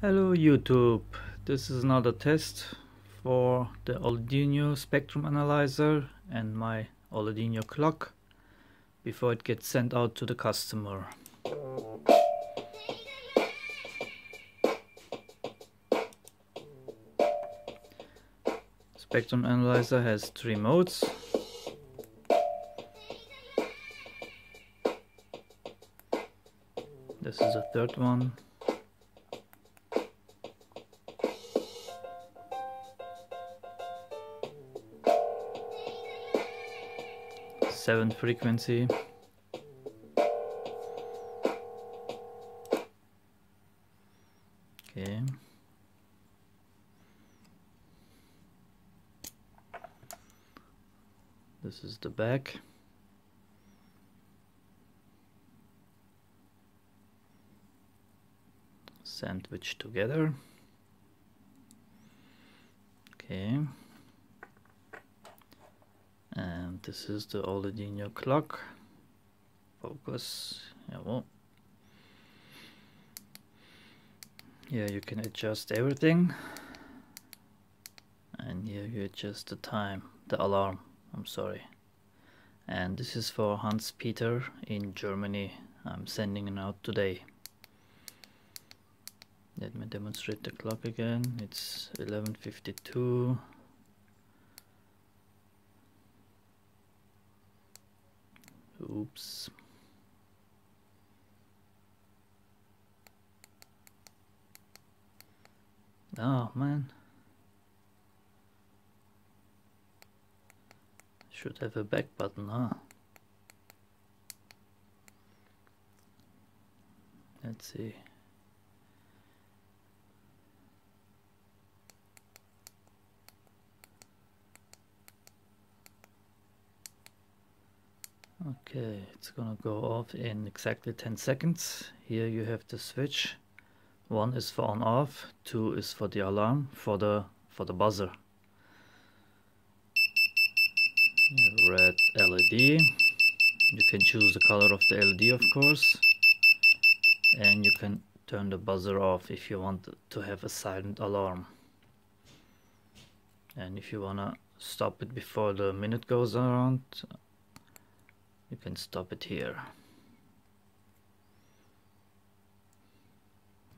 Hello YouTube, this is another test for the Arduino spectrum analyzer and my Arduino clock before it gets sent out to the customer. Spectrum analyzer has three modes. This is the third one. Seventh frequency. Okay. This is the back. Sandwich together. Okay and this is the Arduino clock. Focus. Yeah well. You can adjust everything. And here you adjust the time the alarm. I'm sorry. And this is for Hans Peter in Germany. I'm sending it out today. Let me demonstrate the clock again. It's 1152 Oops. Oh man. Should have a back button, huh? Let's see. Okay, it's gonna go off in exactly 10 seconds. Here you have the switch. One is for on off, two is for the alarm, for the for the buzzer. Red LED. You can choose the color of the LED of course. And you can turn the buzzer off if you want to have a silent alarm. And if you wanna stop it before the minute goes around, you can stop it here.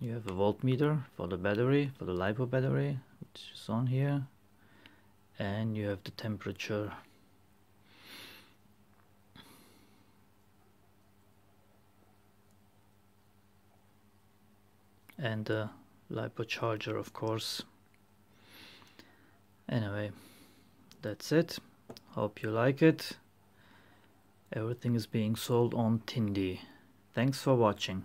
You have a voltmeter for the battery for the LiPo battery which is on here. And you have the temperature. And the LiPo charger of course. Anyway that's it. Hope you like it Everything is being sold on Tindie. Thanks for watching.